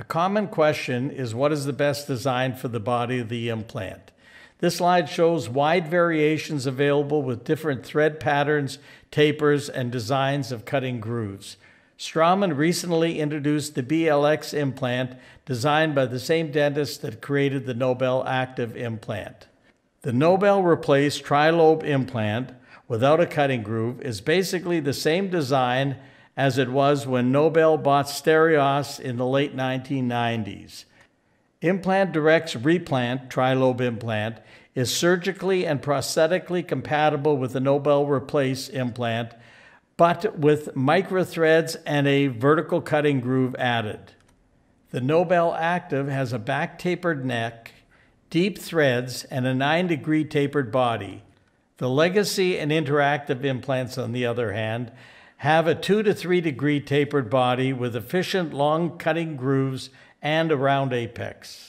A common question is what is the best design for the body of the implant? This slide shows wide variations available with different thread patterns, tapers, and designs of cutting grooves. Straumann recently introduced the BLX implant designed by the same dentist that created the Nobel Active implant. The Nobel Replace trilobe implant without a cutting groove is basically the same design as it was when Nobel bought Steri-Oss in the late 1990s. Implant Direct's Replant trilobe implant is surgically and prosthetically compatible with the Nobel Replace implant, but with microthreads and a vertical cutting groove added. The Nobel Active has a back tapered neck, deep threads, and a 9 degree tapered body. The Legacy and Interactive implants, on the other hand, have a 2 to 3 degree tapered body with efficient long cutting grooves and a round apex.